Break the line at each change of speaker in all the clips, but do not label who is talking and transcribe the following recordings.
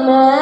Allah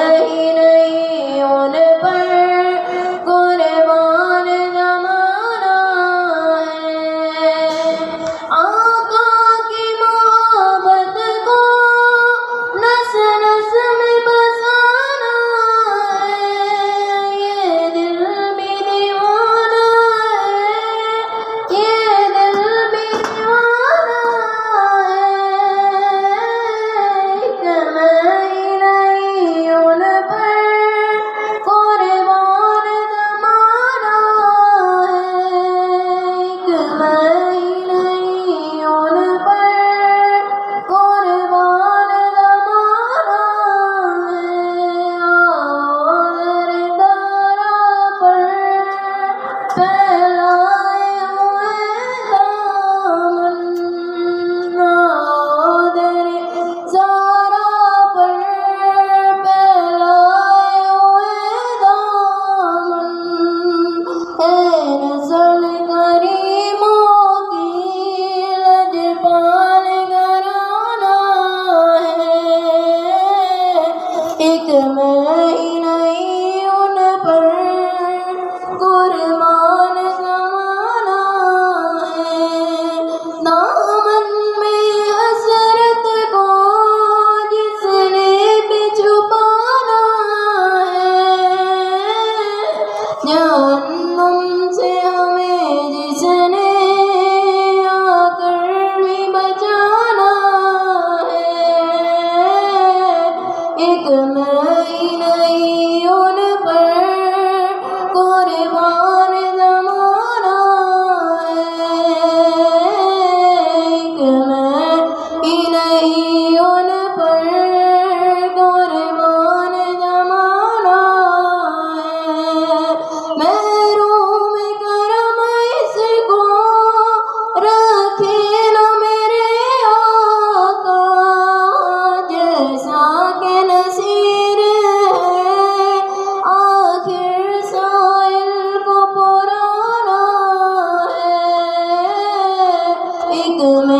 con